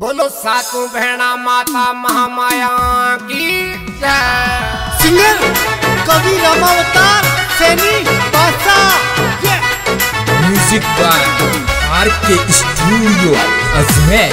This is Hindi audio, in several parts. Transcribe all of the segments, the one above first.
बोलो सातू भेणा माता महामाया की सिंगर कवि Ramavatar Saini Badshah music by R K studio Ajmer.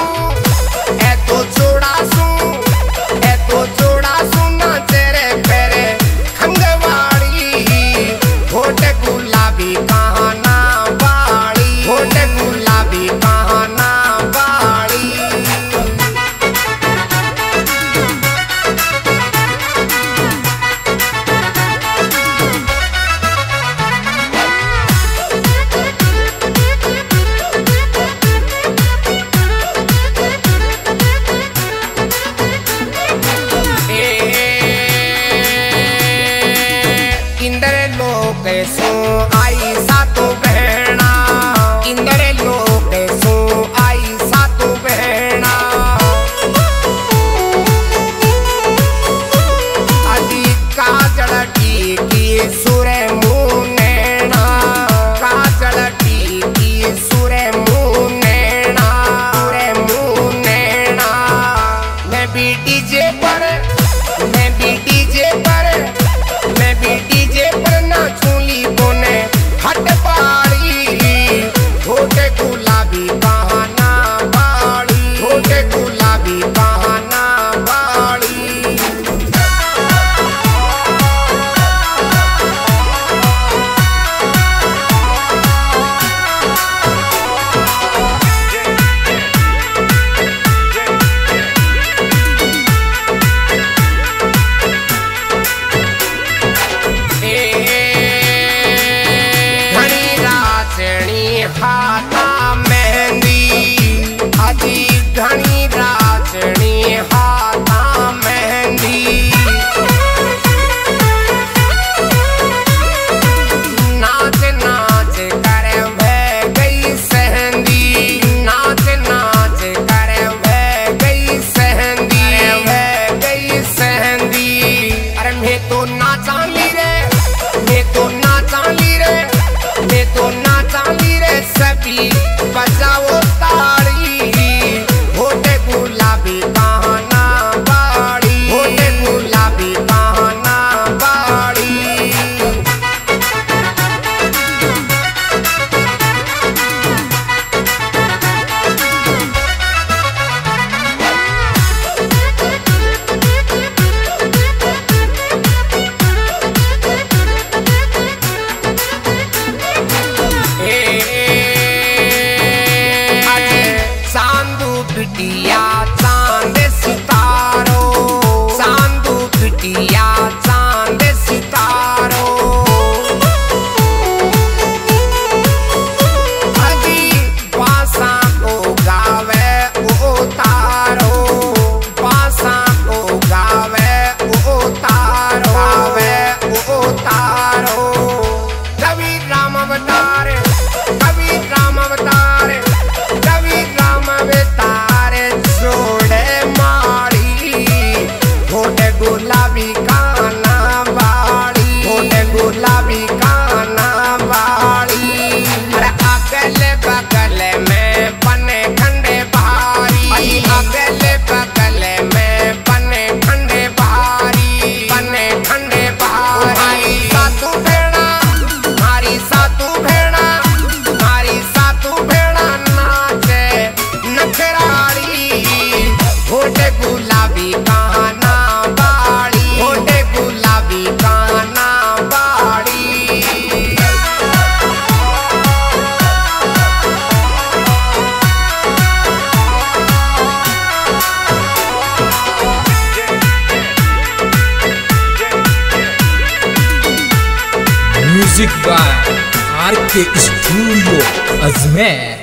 भी कहाँ तो नाचाली रे मैं तो नाचाली रे मैं तो नाचाली रे सभी। दिया by R K studio Ajmer